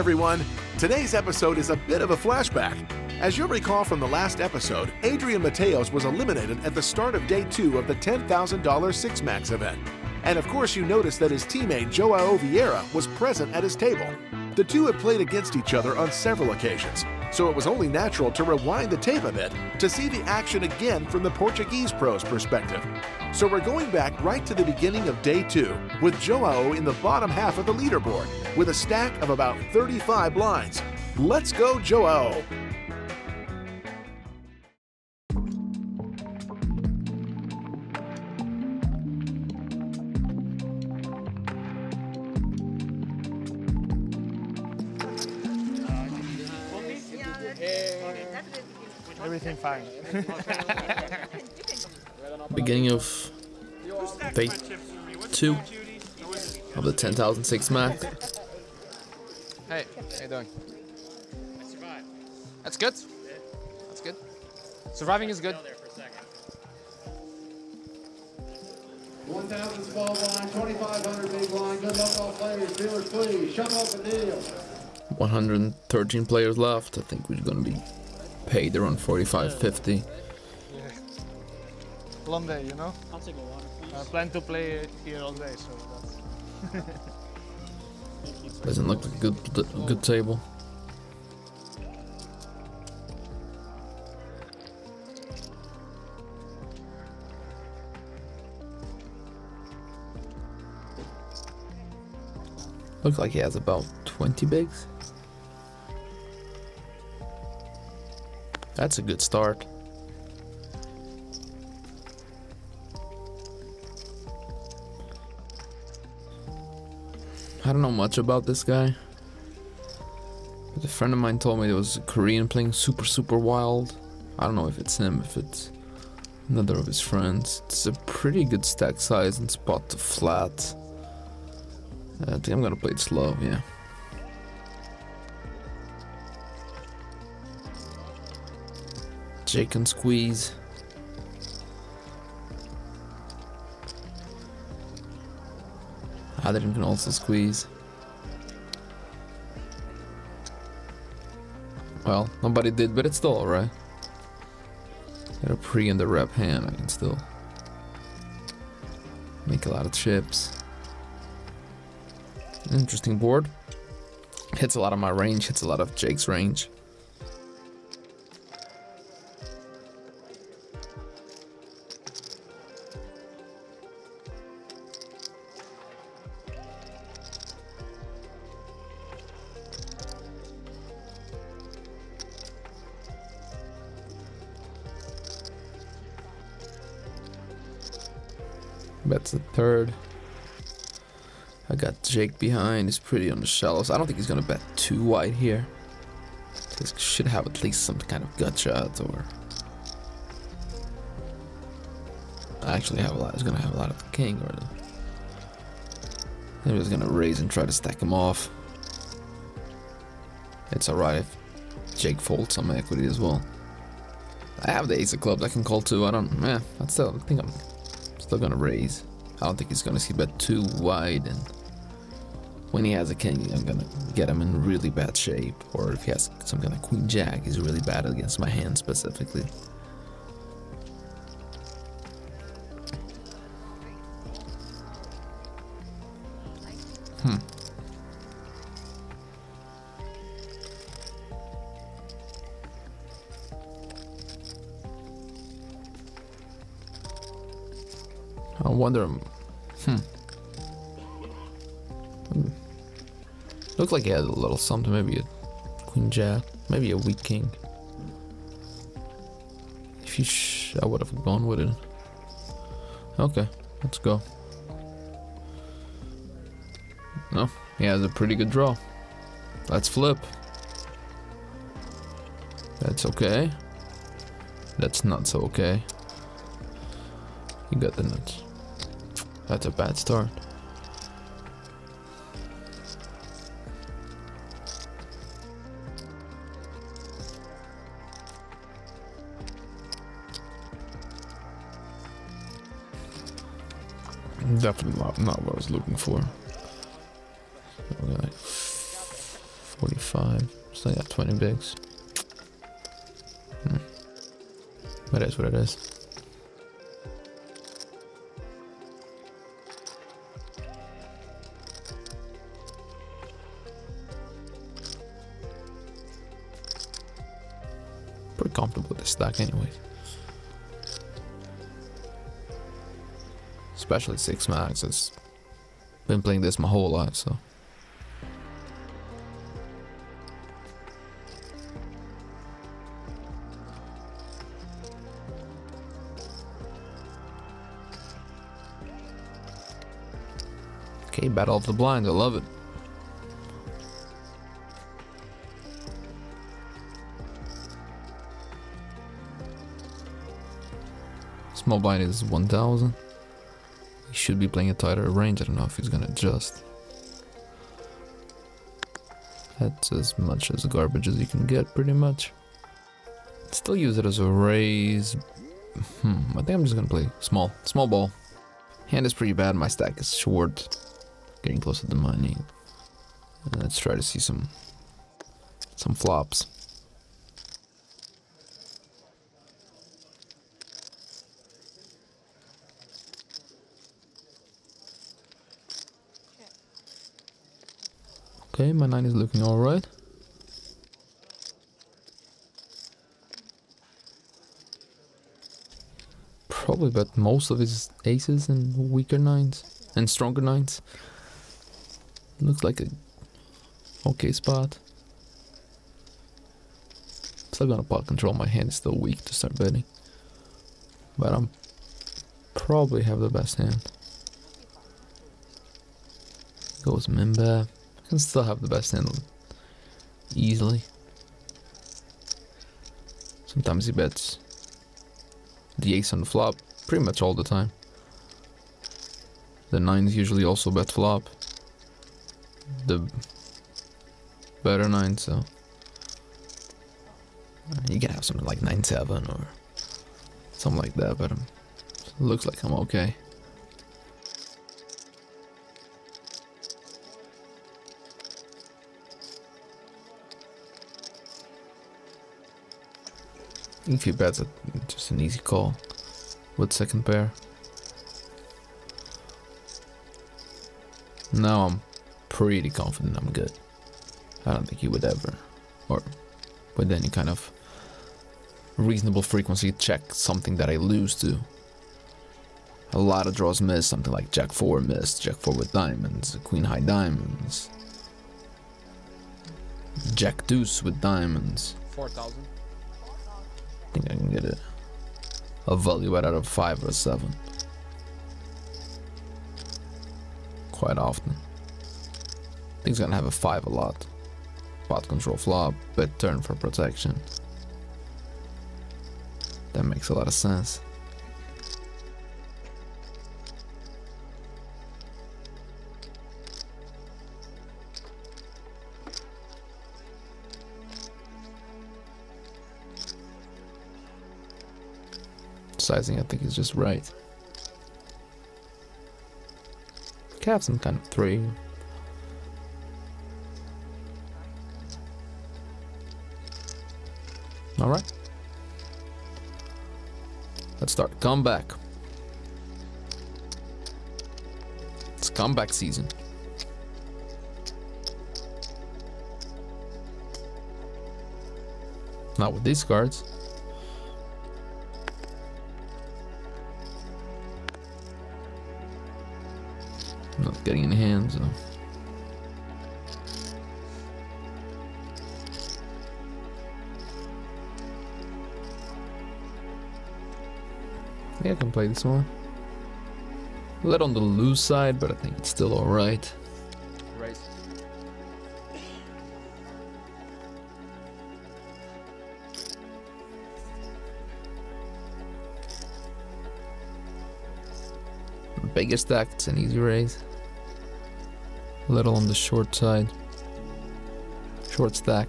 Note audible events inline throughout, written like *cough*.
Everyone. Today's episode is a bit of a flashback. As you'll recall from the last episode, Adrian Mateos was eliminated at the start of day two of the $10,000 Six Max event. And of course, you noticed that his teammate Joao Vieira was present at his table. The two had played against each other on several occasions, so it was only natural to rewind the tape a bit to see the action again from the Portuguese pro's perspective. So we're going back right to the beginning of day two, with Joao in the bottom half of the leaderboard, with a stack of about 35 blinds. Let's go, Joao! Everything fine. *laughs* Beginning of day two of the 10,006 max. Hey, how you doing? I survived. That's good. That's good. Surviving is good. 1,000 small blind, 2,500 big blind. Good luck, all players. Dealers, please. Shove up and deal. 113 players left. I think we're gonna be paid around 45, 50. Long day, you know? I'll take a water. I plan to play here all day, so that's. Doesn't look like a good, a good table. Looks like he has about 20 bigs. That's a good start. I don't know much about this guy. But a friend of mine told me there was a Korean playing super super wild. I don't know if it's him, if it's another of his friends. It's a pretty good stack size and spot to flat. I think I'm gonna play it slow, yeah. Jake can squeeze. Adrian can also squeeze. Well, nobody did, but it's still alright. Got a pre and the rep hand, I can still make a lot of chips. Interesting board. Hits a lot of my range, hits a lot of Jake's range. Third. I got Jake behind. He's pretty on the shallows. I don't think he's gonna bet too wide here. This should have at least some kind of gut shot or. I actually have a lot. He's gonna have a lot of the king or the. He's gonna raise and try to stack him off. It's alright if Jake folds some equity as well. I have the ace of clubs I can call too. I don't. Yeah, I still I think I'm still gonna raise. I don't think he's gonna c-bet too wide, and when he has a king, I'm gonna get him in really bad shape. Or if he has some kind of queen jack, he's really bad against my hand specifically. Like he had a little something, maybe a queen jack, maybe a weak king. If you sh I would have gone with it. Okay, let's go. No, he has a pretty good draw. Let's flip. That's okay. That's not so okay. You got the nuts. That's a bad start. Definitely not, not what I was looking for. Okay. 25. Still got 20 bigs. Hmm. That is what it is. Pretty comfortable with the stack anyways. Especially 6 max. It's been playing this my whole life, so. Okay, Battle of the Blinds, I love it. Small blind is 1000. Should be playing a tighter range, I don't know if he's gonna adjust. That's as much as garbage as you can get, pretty much. Still use it as a raise. Hmm, I think I'm just gonna play small, small ball. Hand is pretty bad, my stack is short. Getting close to the money. Let's try to see some some flops. Okay, my 9 is looking alright. Probably bet most of his aces and weaker 9s and stronger 9s. Looks like a okay spot. Still gonna pot control, my hand is still weak to start betting. But I'm probably have the best hand. Goes Minbet. Can still have the best hand easily. Sometimes he bets the ace on the flop pretty much all the time. The nines usually also bet flop. The better nine, so you can have something like nine seven or something like that, but looks like I'm okay. Bets it, just an easy call with second pair. Now I'm pretty confident I'm good. I don't think he would ever, or with any kind of reasonable frequency, check something that I lose to. A lot of draws miss, something like Jack 4 missed, Jack 4 with diamonds, Queen High diamonds, Jack Deuce with diamonds. 4,000. Think I can get it. A value out of 5 or 7. Quite often. I think gonna have a 5 a lot. Pot control flop, bet turn for protection. That makes a lot of sense. Sizing, I think, is just right. Could have some kind of three. All right. Let's start comeback. It's comeback season. Not with these cards. Getting in hands. So. I think I can play this one. A little on the loose side, but I think it's still alright. Raise. Bigger stack, it's an easy raise. A little on the short side. Short stack.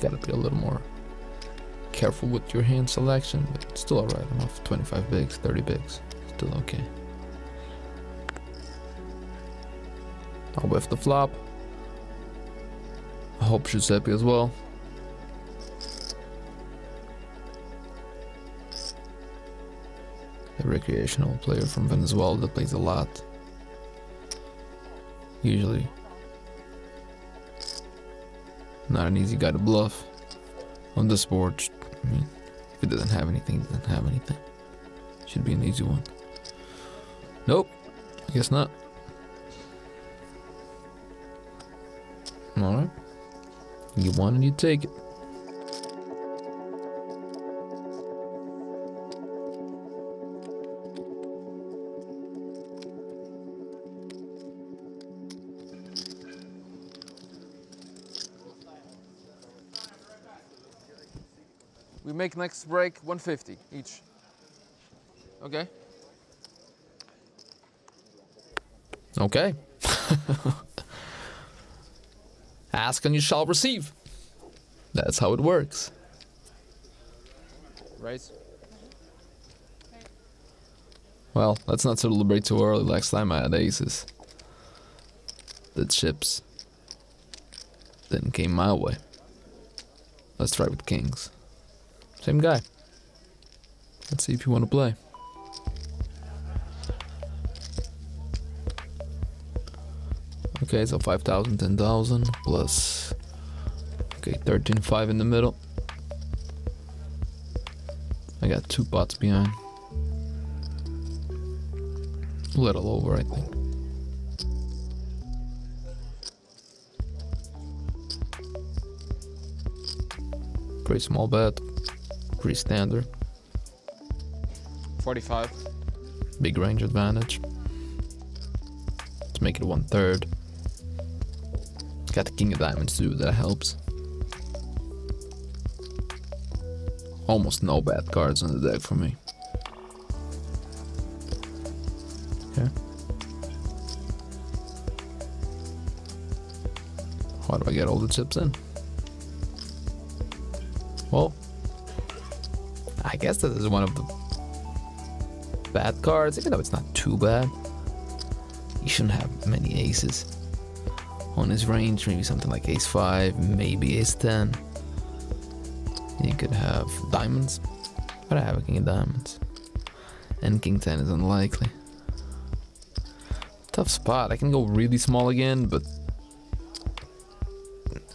Gotta be a little more careful with your hand selection, but still alright. I'm off 25 bigs, 30 bigs. Still okay. I'll whiff the flop. I hope Giuseppe as well. A recreational player from Venezuela that plays a lot. Usually not an easy guy to bluff. On this board, I mean, if he doesn't have anything, he doesn't have anything. Should be an easy one. Nope, I guess not. Alright. You want and you take it. Make next break 150 each. Okay. Okay. *laughs* Ask and you shall receive. That's how it works. Raise. Well, let's not celebrate too early. Last time I had aces. The chips then came my way. Let's try with kings. Same guy. Let's see if you want to play. Okay, so 5,000, 10,000 plus. Okay, 13.5 in the middle. I got two pots behind. A little over, I think. Pretty small bet. Pretty standard. 45. Big range advantage. Let's make it one third. Got the king of diamonds too, that helps. Almost no bad cards on the deck for me. Okay. How do I get all the chips in? Guess this is one of the bad cards, even though it's not too bad. You shouldn't have many aces on his range, maybe something like ace 5, maybe ace 10. You could have diamonds, but I have a king of diamonds. And king 10 is unlikely. Tough spot. I can go really small again, but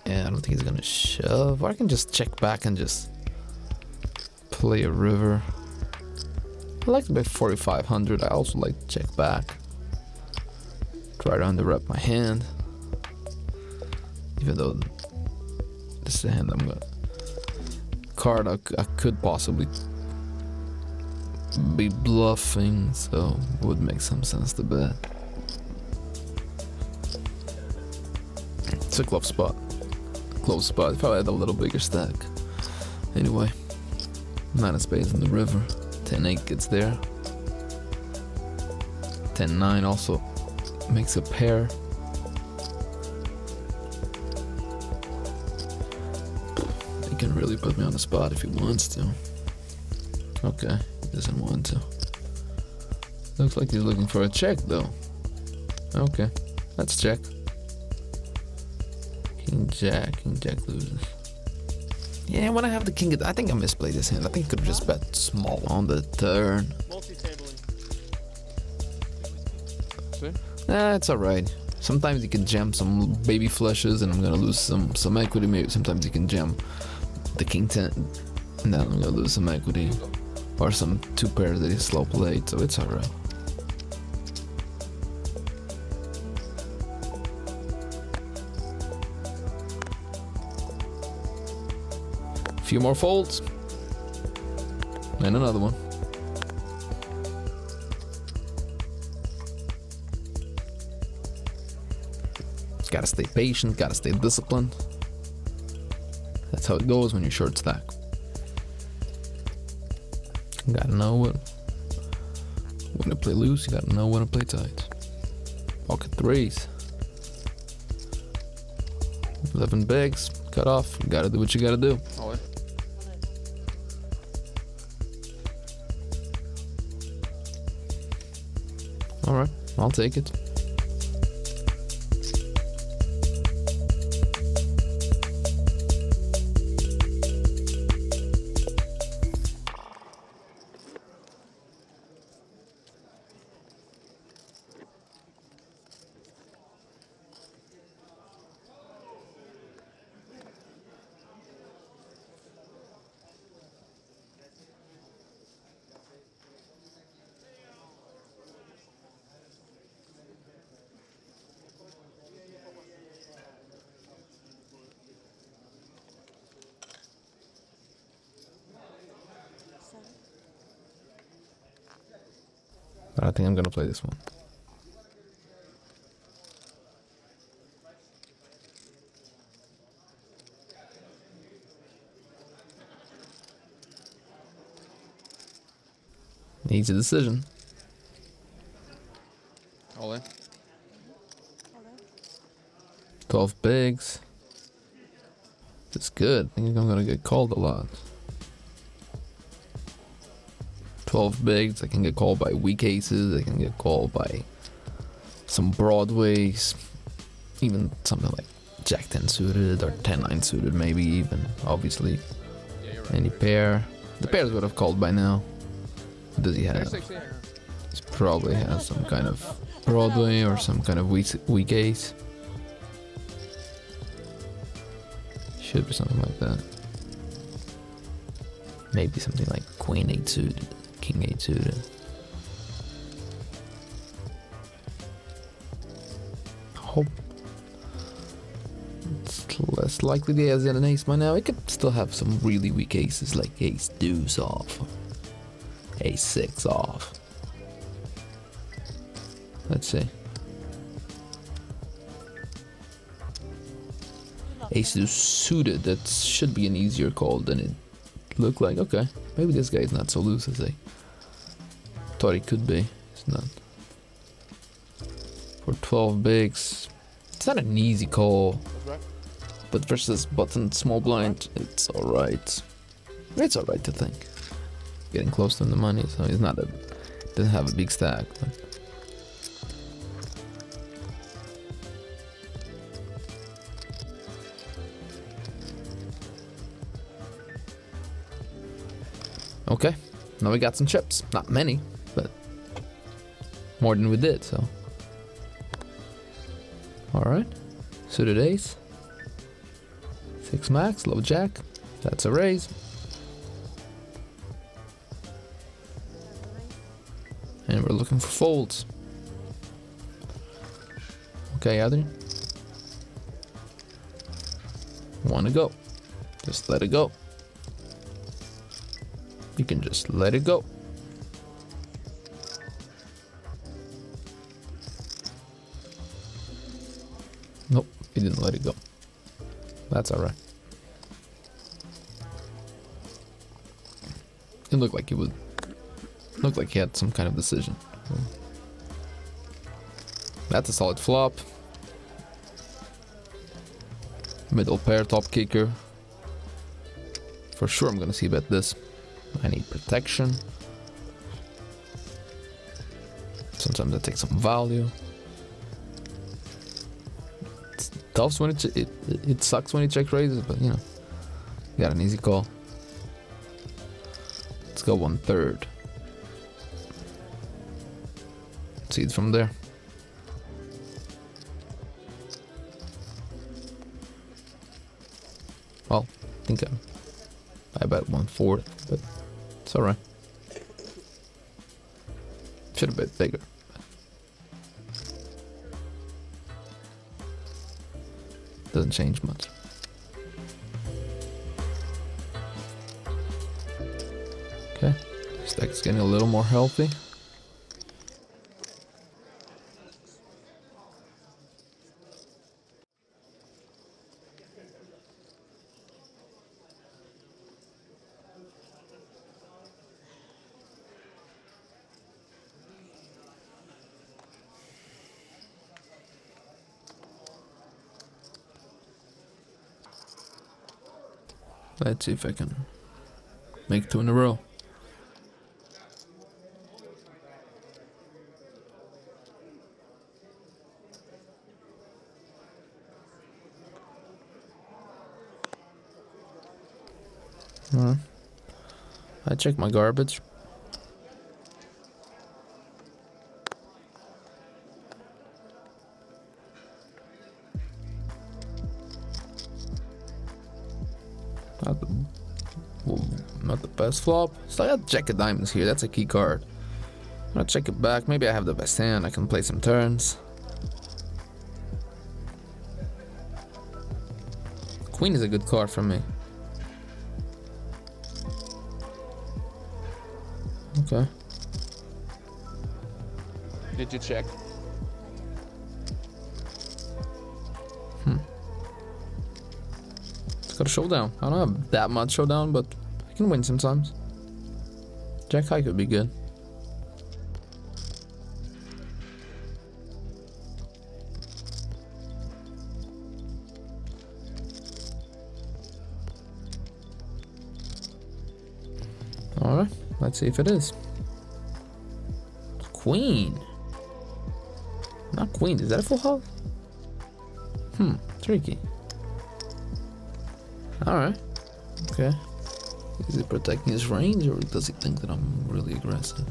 yeah, I don't think he's gonna shove. Or I can just check back and just play a river. I like to bet 4500. I also like to check back. Try to underwrap my hand. Even though this is a hand I'm gonna card I, I could possibly be bluffing, so would make some sense to bet. It's a close spot. Close spot. If I had a little bigger stack. Anyway, nine of spades in the river. 10-8 gets there. 10-9 also makes a pair. He can really put me on the spot if he wants to. Okay, he doesn't want to. Looks like he's looking for a check though. Okay, let's check. King Jack, King Jack loses. Yeah, when I have the king, I think I misplayed this hand. I think I could have just bet small on the turn. Nah, it's alright. Sometimes you can jam some baby flushes and I'm gonna lose some, some equity. Maybe sometimes you can jam the king 10 and then I'm gonna lose some equity. Or some two pairs that he slow played, so it's alright. Few more folds. And another one. Gotta stay patient, gotta stay disciplined. That's how it goes when you short stack. You gotta know what when to play loose, you gotta know when to play tight. Pocket threes. 11 bigs, cut off, you gotta do what you gotta do. I'll take it. But I think I'm gonna play this one. Needs a decision. All in. 12 bigs. It's good. I think I'm gonna get called a lot. 12 bigs. I can get called by weak aces. I can get called by some broadways. Even something like Jack 10 suited or 10 9 suited, maybe even. Obviously, any pair. The pairs would have called by now. What does he have? He probably has some kind of Broadway or some kind of weak, weak ace. Should be something like that. Maybe something like Queen 8 suited, King 8 suited. Hope it's less likely that he has an ace by now. He could still have some really weak aces like ace deuce off, ace six off. Let's see. Ace deuce suited. That should be an easier call than it looked like. Okay, maybe this guy is not so loose as I thought he could be. It's not. For 12 bigs, it's not an easy call. But versus button small blind, it's alright. It's alright to think. Getting close to the money, so it's not a doesn't have a big stack. But Okay, now we got some chips. Not many, more than we did, so. Alright, suited ace. Six max, low jack. That's a raise. And we're looking for folds. Okay, Adrian. Wanna go. Just let it go. You can just let it go. He didn't let it go. That's alright. It looked like he would. Looked like he had some kind of decision. That's a solid flop. Middle pair, top kicker. For sure, I'm gonna c-bet this. I need protection. Sometimes I take some value. Tough when it, it it sucks when it check raises, but you know, got an easy call. Let's go one third. See it from there. Well, I think I'm I bet one fourth, but it's alright. Should have bet bigger. Doesn't change much. Okay, stack is getting a little more healthy. Let's see if I can make two in a row. Alright. I check my garbage. Not the, well, not the best flop. So I got Jack of Diamonds here. That's a key card. I'm gonna check it back. Maybe I have the best hand. I can play some turns. Queen is a good card for me. Okay. Did you check? Showdown. I don't have that much showdown, but I can win sometimes. Jack high could be good. Alright, let's see if it is. Queen. Not queen, is that a full house? Hmm, tricky. Alright. Okay. Is he protecting his range or does he think that I'm really aggressive?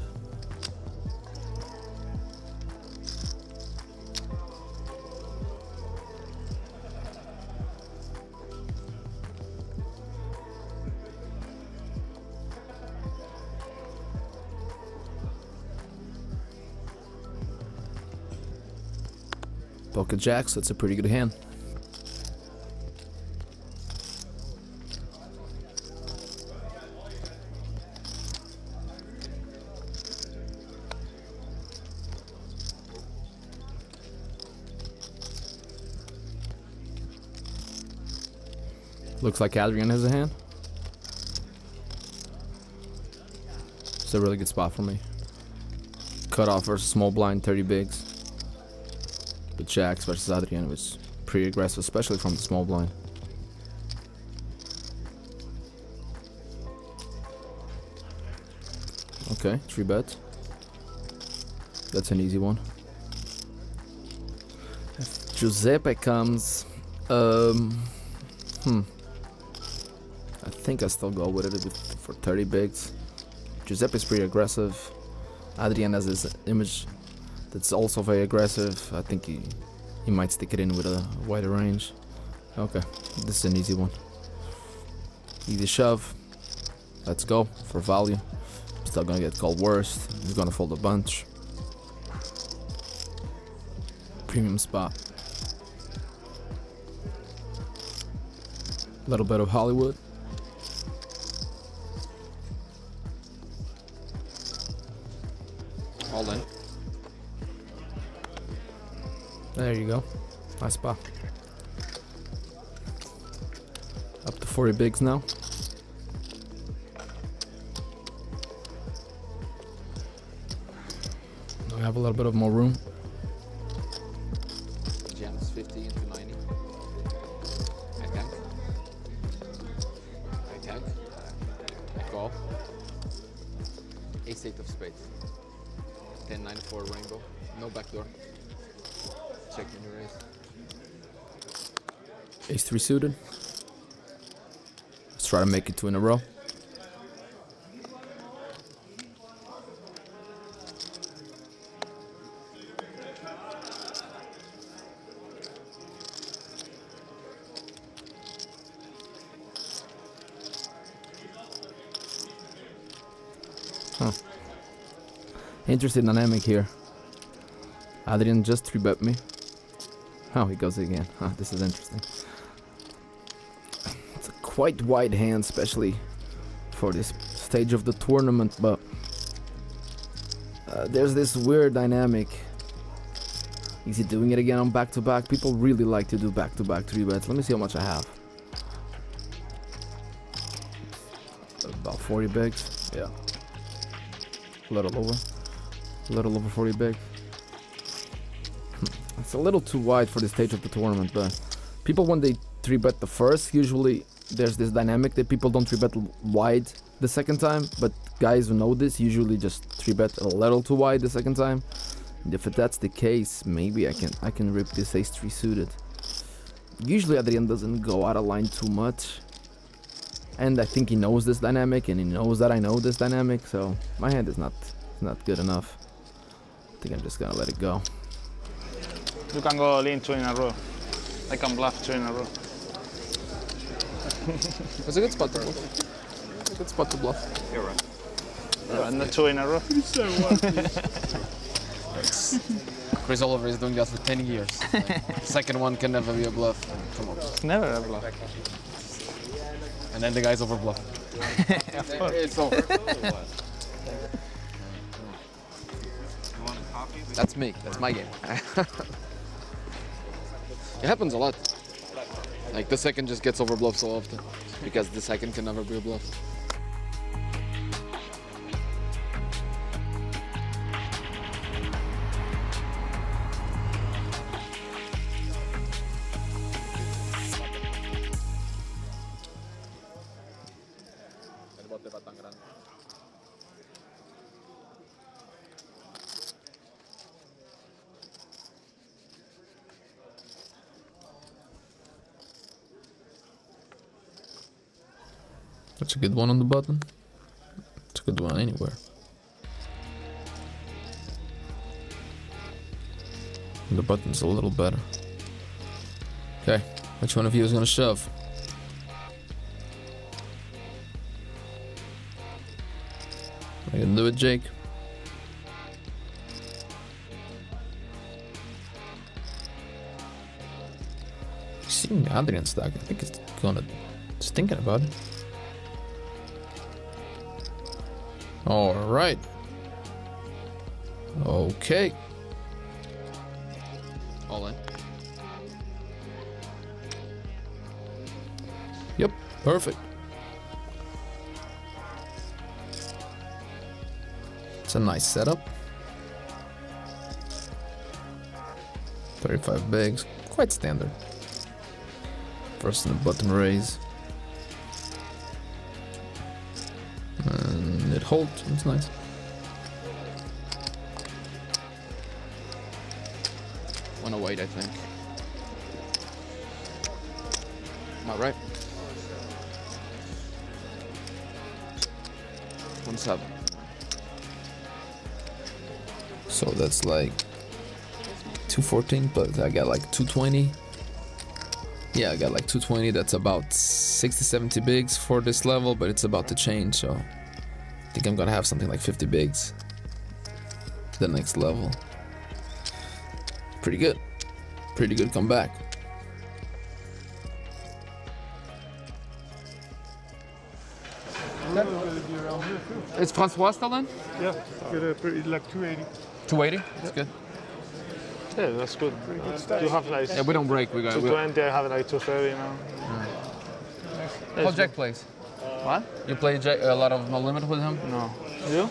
Pocket jacks, that's a pretty good hand. Looks like Adrian has a hand. It's a really good spot for me. Cut off versus small blind, 30 bigs. But Jacks versus Adrian was pretty aggressive, especially from the small blind. Okay, three bet. That's an easy one. If Giuseppe comes, um, hmm. I think I still go with it for 30 bigs. Giuseppe's pretty aggressive. Adrian has this image that's also very aggressive. I think he he might stick it in with a wider range. Okay, this is an easy one. Easy shove. Let's go for value. Still gonna get called worst. He's gonna fold a bunch. Premium spot. Little bit of Hollywood. There you go. Nice spot. Up to 40 bigs now. Now we have a little bit of more room. Suited. Let's try to make it two in a row. Interesting dynamic here. Adrian just 3 bet me. Oh, he goes again. Huh, this is interesting. Quite wide hand, especially for this stage of the tournament, but uh, there's this weird dynamic. Is he doing it again on back to back? People really like to do back to back three bets. Let me see how much I have. About 40 bigs. Yeah. A little over. A little over 40 bigs. *laughs* It's a little too wide for the stage of the tournament, but people when they 3-bet the first, usually there's this dynamic that people don't 3-bet wide the second time, but guys who know this usually just 3-bet a little too wide the second time. If that's the case, maybe I can I can rip this ace-3 suited. Usually Adrian doesn't go out of line too much. And I think he knows this dynamic and he knows that I know this dynamic, so my hand is not not good enough. I think I'm just gonna let it go. You can go lean two in a row. I can bluff two in a row. *laughs* It's a good spot to bluff. It's a good spot to bluff. Yeah, and the two in a row. *laughs* Chris Oliver is doing that for 10 years. *laughs* Second one can never be a bluff. Come on. Never a bluff. And then the guy's over bluff. it's over. That's me. That's my game. it happens a lot. Like the second just gets overbluffed so often because the second can never be bluffed. A good one on the button. It's a good one anywhere. The button's a little better. Okay, which one of you is gonna shove? I can do it, Jake. Seeing Adrian stack, I think it's gonna. Just thinking about it. All right. Okay. All in. Yep. Perfect. It's a nice setup. 35 bigs. Quite standard. First in the button raise. Holds. It's nice. One oh eight, I think. Am I right? One seven. So that's like 214, but I got like 220. Yeah, I got like 220. That's about 60, 70 bigs for this level, but it's about to change. So think I'm gonna have something like 50 bigs. The next level. Pretty good. Pretty good comeback. It's Francois still then? Yeah, get a pretty, like 280. 280? That's good. Yeah, that's good. You have like Yeah, we don't break. We got. We, 220, I have like 230 now. how Jack plays? What? You play Jack, a lot of no limit with him? No. You?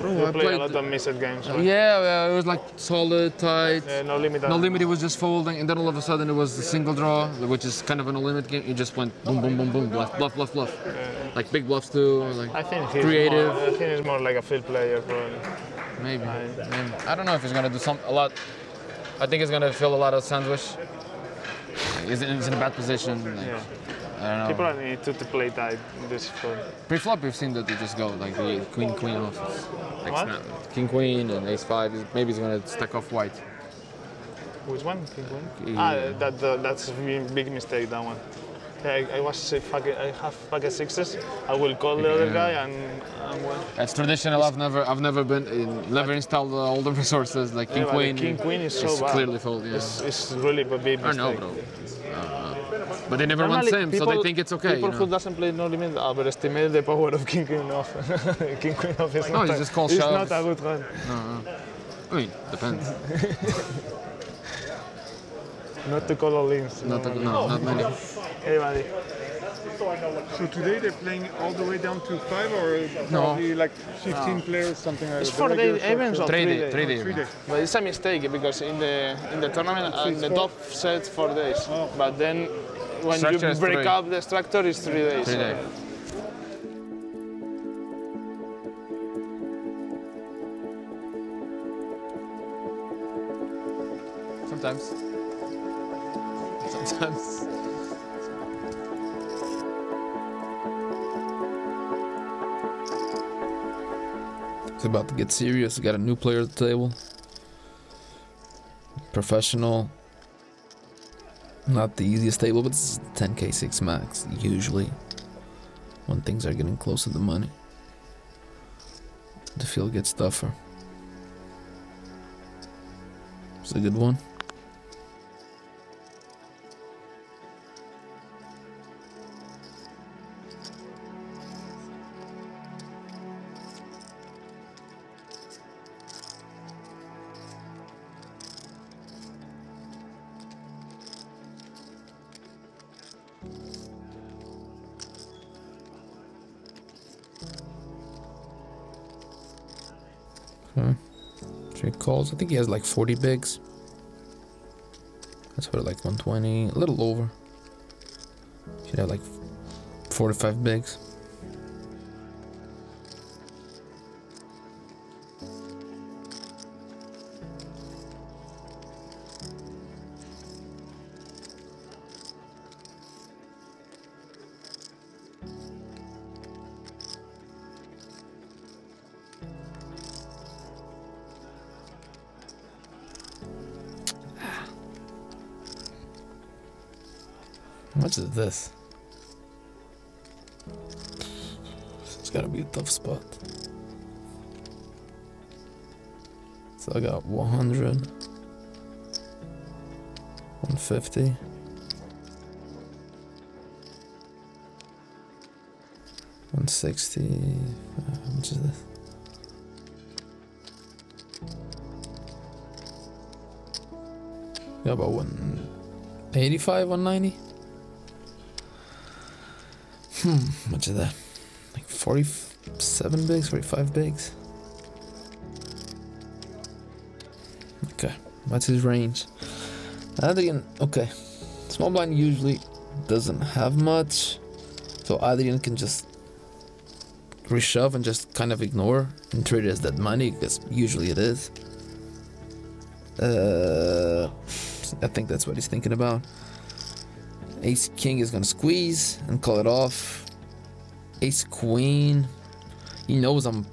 Bro, You I play played. a lot of missed games. right? Yeah, yeah, it was like solid, tight. Yeah, no limit. Uh, no limit, it was just folding, and then all of a sudden it was the single draw, which is kind of a no limit game. You just went boom, boom, boom, boom, bluff, bluff, bluff, bluff. Like big bluffs too, like I think he's creative. More, I think he's more like a field player, probably. maybe. maybe. I don't know if he's gonna do some a lot. I think he's gonna fill a lot of sandwich. He's, in, he's in a bad position. Like, Yeah. I don't know. People need to, to play tight this for. Pre-flop, we've seen that they just go like the queen, queen off. Like What? snap. King, queen, and ace five. Maybe he's gonna stack off white. Which one? King queen? Yeah. Ah, that, that that's a big- mistake. That one. Yeah, I, I was say fuck it, I have pocket sixes. I will call the other guy and, and well, It's traditional. I've never, I've never been, in, never installed uh, all the *laughs* resources like king Yeah, queen. king queen is so it's bad. clearly fold. Yeah. it's, it's really a big mistake. I know, bro. Uh, but they never run Normally, sim, so they think it's okay. People you who doesn't play no limit overestimate the power of king queen off. *laughs* king queen off is No, not. you a, just call it's shoves. not a good run. No, I mean, depends. *laughs* Not to call all ins. not, normally. no, not many. *laughs* Hey, buddy. So today they're playing all the way down to five or probably like 15 players, something like that. It's that. four The day events or Three three day, days? three day. Three days. But it's a mistake because in the in the tournament uh, the top sets four days, but then when Structure you break three. up the structure, it's three days. Three day. Sometimes. Sometimes. It's about to get serious. Got a new player at the table. Professional. Not the easiest table, but it's 10k 6 max, usually. When things are getting close to the money. The field gets tougher. It's a good one. Calls. I think he has like 40 bigs. Put it like 120, a little over. Should have like 45 bigs. This? It's gotta be a tough spot. So I got 100, 150. One sixty. How much is this? Yeah, about one eighty-five, one ninety. Hmm, much is that? Like 47 bigs, 45 bigs? Okay, what's his range? Adrian, okay. Small blind usually doesn't have much, so Adrian can just reshove and just kind of ignore and treat it as that money, because usually it is. Uh, I think that's what he's thinking about. Ace King is gonna squeeze and call it off. Ace Queen. He knows I'm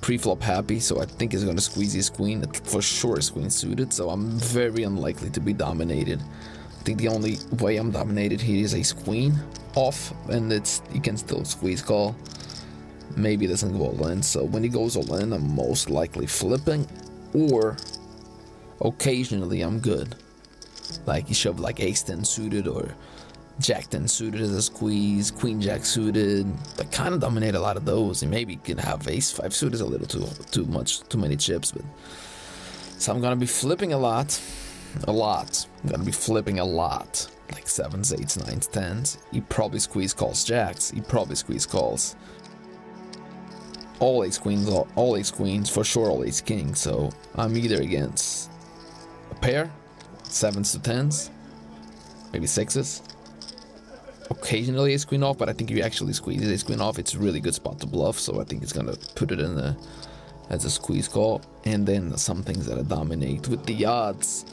pre-flop happy, so I think he's gonna squeeze his queen. For sure is queen suited, so I'm very unlikely to be dominated. I think the only way I'm dominated here is ace queen off, and it's he can still squeeze call. Maybe doesn't go all in, so when he goes all in, I'm most likely flipping, or occasionally I'm good. Like he shoved like ace 10 suited or jack 10 suited as a squeeze, queen jack suited. I kind of dominate a lot of those. And maybe can have ace 5 suited a little too too much, too many chips. But So I'm gonna be flipping a lot. A lot. I'm gonna be flipping a lot. Like 7s, 8s, 9s, 10s. He probably squeeze calls jacks. He probably squeeze calls. All ace queens, all, all ace queens, for sure all ace kings. So I'm either against a pair sevens to tens, maybe sixes. Occasionally ace queen off, but I think if you actually squeeze ace queen off, it's a really good spot to bluff. So I think it's gonna put it in the as a squeeze call, and then some things that I dominate with the odds.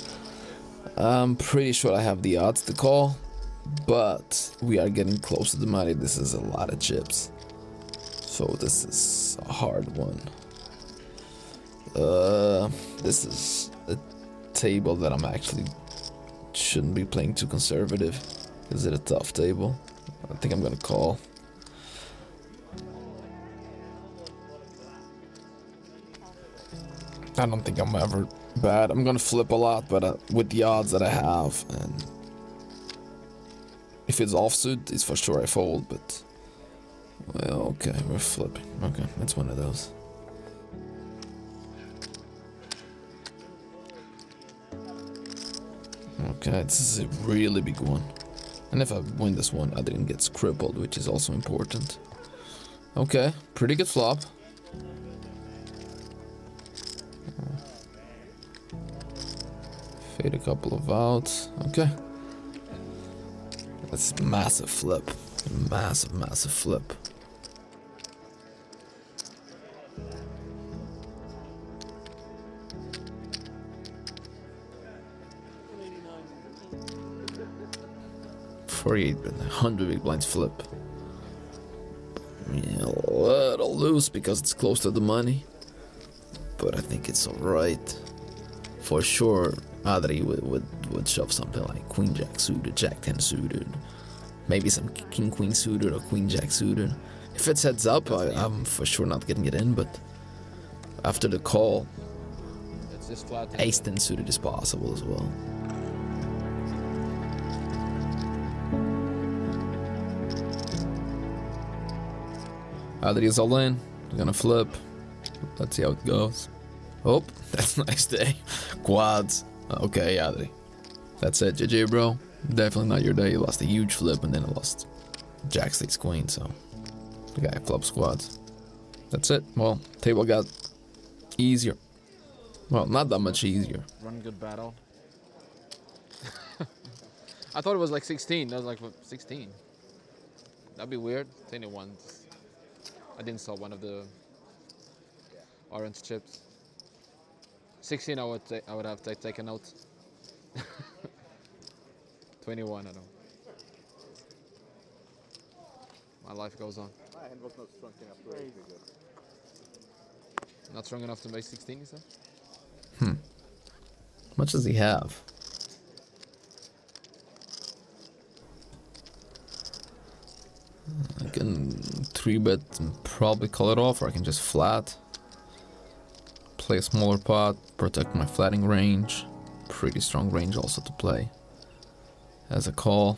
I'm pretty sure I have the odds to call, but we are getting close to the money. This is a lot of chips, so this is a hard one. Uh, this is a table that I'm actually shouldn't be playing too conservative. Is it a tough table? I think I'm gonna call. I don't think I'm ever bad. I'm gonna flip a lot, but uh, with the odds that I have, and if it's offsuit, it's for sure I fold. But well, okay, we're flipping. Okay, that's one of those. Okay, this is a really big one. And if I win this one, I didn't get crippled, which is also important. Okay, pretty good flop. Fade a couple of outs. Okay. That's massive flip. Massive, massive flip. Forty-eight, hundred big blinds flip. Yeah, a little loose because it's close to the money, but I think it's alright. For sure, Adri would, would would shove something like Queen Jack suited, Jack Ten suited, maybe some King Queen suited or Queen Jack suited. If it's heads up, I, I'm for sure not getting it in, but after the call, It's just flat. Ace Ten suited is possible as well. Adri's all in. Gonna flip. Let's see how it goes. Oh, *laughs* that's nice day. Quads. Uh, okay, Adri. That's it, GG, bro. Definitely not your day. You lost a huge flip and then I lost Jack 6 Queen, so the guy flops quads. That's it. Well, table got easier. Well, not that much easier. Run good battle. *laughs* I thought it was like 16. That was like 16. That'd be weird. 21. I didn't saw one of the orange chips. 16 I would I would have taken out. *laughs* 21 I don't. My life goes on. My hand was not strong enough to raise. Not strong enough to make 16, you hmm. said? much does he have? I can three bet and probably call it off, or I can just flat. Play a smaller pot, protect my flatting range. Pretty strong range also to play. As a call.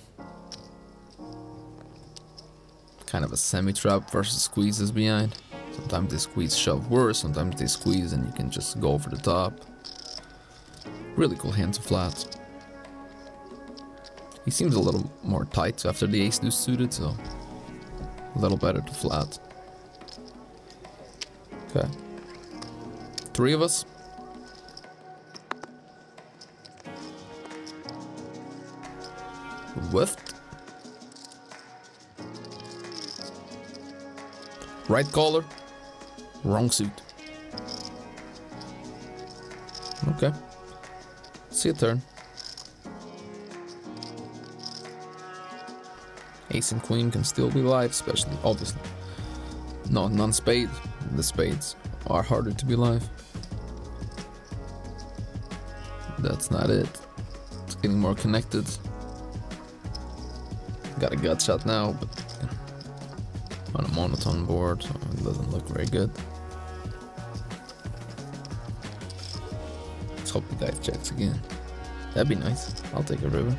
Kind of a semi trap versus squeezes behind. Sometimes they squeeze shove worse, sometimes they squeeze and you can just go over the top. Really cool hands of flats. He seems a little more tight after the ace deuce suited, so a little better to flat. Okay. Three of us. Whiffed. Right collar. Wrong suit. Okay. See a turn. Ace and queen can still be live, especially, obviously. No, non-spade. The spades are harder to be live. That's not it. It's getting more connected. Got a gut shot now, but on a monotone board, so it doesn't look very good. Let's hope the guy checks again. That'd be nice. I'll take a river.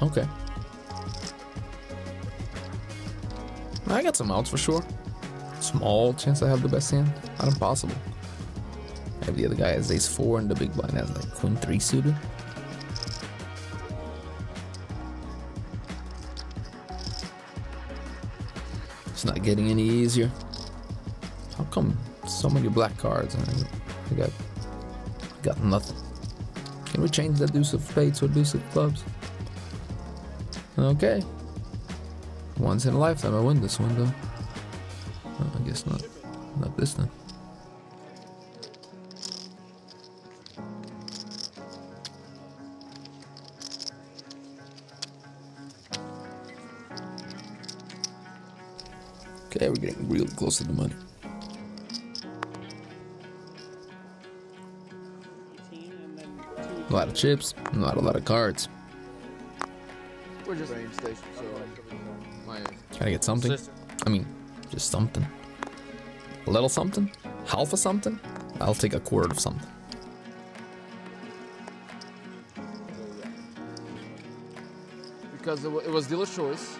Okay. I got some outs for sure. Small chance I have the best hand. Not impossible. Maybe the other guy has ace 4 and the big blind has like queen 3 suited. It's not getting any easier. How come so many black cards and I, I got got nothing? Can we change that deuce of spades to deuce of clubs? Okay. Once in a lifetime I win this one though. Oh, I guess not. Not this time. Okay, we're getting real close to the money. A lot of chips, not a lot of cards. We're just range station, so um, my Gotta get something. sister- I mean, just something. A little something? Half of something? I'll take a quarter of something. because it, wa- it was dealer's choice.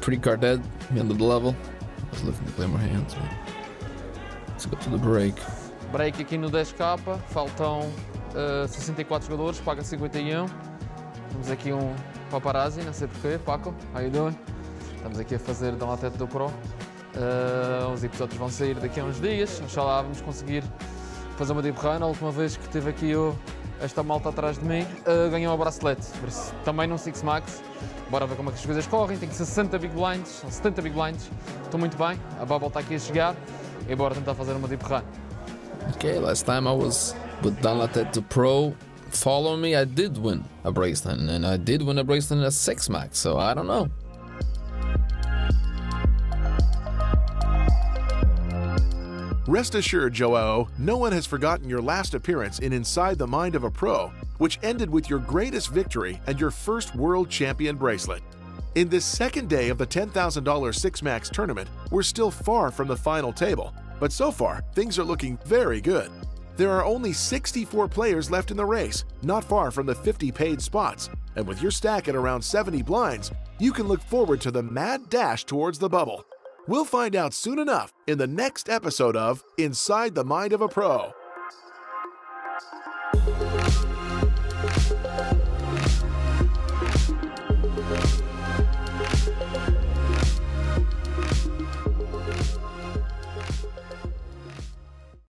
Pretty card dead, end of the level. I was looking to play more hands, but let's go to the break. Break aqui no 10k, faltam uh, 64 jogadores, paga 51. Temos aqui um paparazzi, não sei porquê. Paco, how you doing? Estamos aqui a fazer da latete do Pro. Uh, os episódios vão sair daqui a uns dias. Inxalá vamos conseguir fazer uma deep run. A última vez que tive aqui o, esta malta atrás de mim, uh, ganhou um bracelete. Também num Six Max. Bora ver como é que as coisas correm. Tenho 60 big blinds, são 70 big blinds. Estou muito bem. A bubble está aqui a chegar. E bora tentar fazer uma deep run. Okay, last time I was with Dans la Tête d'un Pro. Follow me, I did win a bracelet, and I did win a bracelet in a 6 max, so I don't know. Rest assured, Joao, no one has forgotten your last appearance in Inside the Mind of a Pro, which ended with your greatest victory and your first World Champion bracelet. In this second day of the $10,000 Six Max tournament, we're still far from the final table, but so far, things are looking very good. There are only 64 players left in the race, not far from the 50 paid spots, and with your stack at around 70 blinds, you can look forward to the mad dash towards the bubble. We'll find out soon enough in the next episode of Inside the Mind of a Pro.